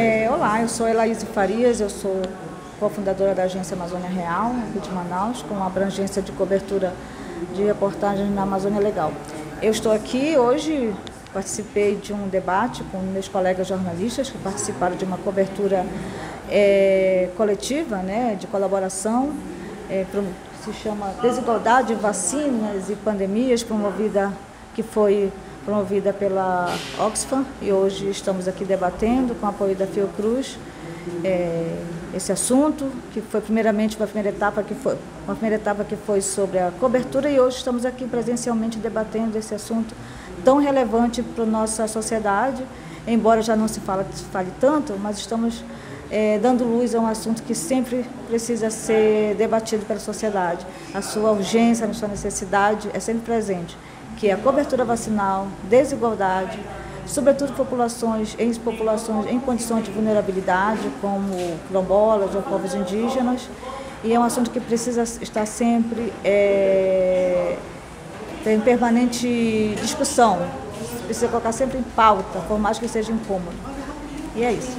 É, olá, eu sou Elaíse Farias, eu sou cofundadora da Agência Amazônia Real, aqui de Manaus, com abrangência de cobertura de reportagens na Amazônia Legal. Eu estou aqui hoje, participei de um debate com meus colegas jornalistas que participaram de uma cobertura é, coletiva, né, de colaboração, é, se chama Desigualdade, Vacinas e Pandemias, promovida, que foi promovida pela Oxfam e hoje estamos aqui debatendo com o apoio da Fiocruz é, esse assunto, que foi primeiramente uma primeira etapa que foi uma primeira etapa que foi sobre a cobertura e hoje estamos aqui presencialmente debatendo esse assunto tão relevante para a nossa sociedade, embora já não se fale, fale tanto, mas estamos é, dando luz a um assunto que sempre precisa ser debatido pela sociedade. A sua urgência, a sua necessidade é sempre presente que é a cobertura vacinal, desigualdade, sobretudo populações em populações em condições de vulnerabilidade, como quilombolas ou povos indígenas, e é um assunto que precisa estar sempre é, em permanente discussão, precisa colocar sempre em pauta, por mais que seja incômodo. E é isso.